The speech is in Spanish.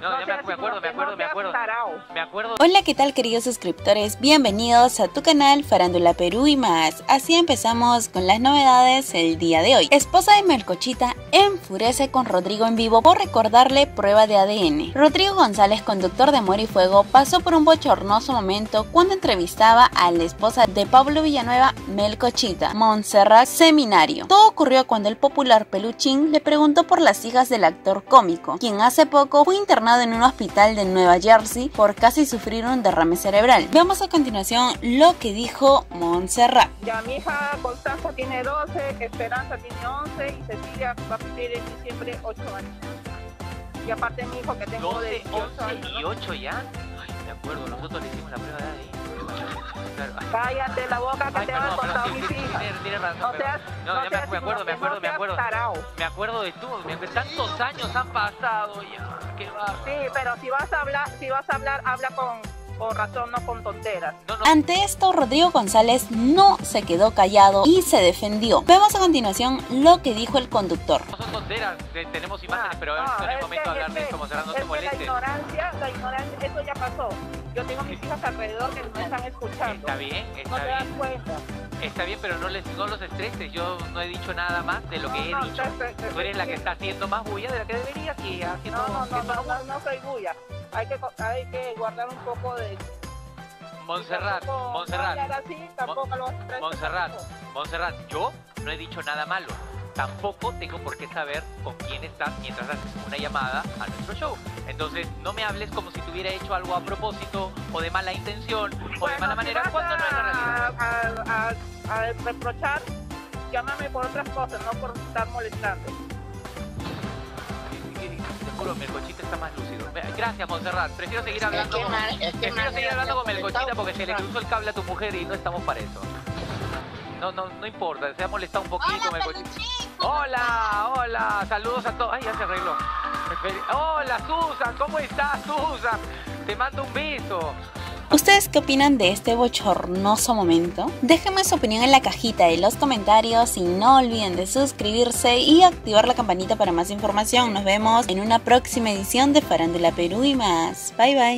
No, ya me, me acuerdo, me acuerdo, me acuerdo. Me acuerdo. Hola, ¿qué tal queridos suscriptores? Bienvenidos a tu canal Farándula Perú y más. Así empezamos con las novedades el día de hoy. Esposa de Melcochita enfurece con Rodrigo en vivo por recordarle prueba de ADN. Rodrigo González, conductor de Amor y Fuego, pasó por un bochornoso momento cuando entrevistaba a la esposa de Pablo Villanueva, Melcochita, Montserrat Seminario. Todo ocurrió cuando el popular peluchín le preguntó por las hijas del actor cómico, quien hace poco fue internado en un hospital de Nueva Jersey por casi sufrir un derrame cerebral. Veamos a continuación lo que dijo Montserrat. Ya mi hija Constanza tiene 12, Esperanza tiene 11 y Cecilia va cumplir en diciembre 8 años. Y aparte mi hijo que tengo 12, de 18 11 años. y 8 ya. Ay, me acuerdo, nosotros le hicimos la prueba de. Claro. Ay, Cállate la boca que Ay, te van a contar mis hijas. tiene- tiene razón, No seas, No, ya me- seas me acuerdo, me acuerdo, no me acuerdo. tarao. Me acuerdo de tú, me- tantos años han pasado ya. Qué va. Sí, pero si vas a hablar, si vas a hablar, habla con, con razón, no con tonteras. No, no, Ante esto, Rodrigo González no se quedó callado y se defendió. Vemos a continuación lo que dijo el conductor. no son tonteras, te- tenemos imágenes, pero No, no es el es momento que- de hablar de esto, Monserrat, no te la ignorancia, la ignorancia, eso ya pasó. Yo tengo mis hijas alrededor que me están escuchando. Está bien, No está te das bien. cuenta. Está bien, pero no, les, no los estreses. Yo no he dicho nada más de lo que he No, no, dicho. te- te- Tú eres la que está haciendo más bulla de la que deberías y haciendo... No, no, no, no, no, no soy bulla. Hay que, hay que guardar un poco de... Montserrat, tampoco- Montserrat, así, tampoco lo a traer Montserrat. Montserrat, yo no he dicho nada malo. Tampoco tengo por qué saber con quién estás mientras haces una llamada a nuestro show. Entonces, no me hables como si te hubiera hecho algo a propósito o de mala intención o de Bueno, mala manera a, reprochar, llámame por otras cosas, no por estar molestando. Juro, Melcochita está más lúcido. Gracias, Montserrat. Prefiero seguir hablando que con... mal- es que Prefiero mal- seguir hablando con Melcochita porque se le cruzó el cable a tu mujer y no estamos para eso. No, no, no importa, se ha molestado un poquito, Melcochita. Hola, hola, saludos a todos. Ay, ya se arregló. Hola, Susan, ¿cómo estás, Susan? Te mando un beso. ¿Ustedes qué opinan de este bochornoso momento? Déjenme su opinión en la cajita de los comentarios y no olviden de suscribirse y activar la campanita para más información. Nos vemos en una próxima edición de Farándula Perú y más. Bye bye.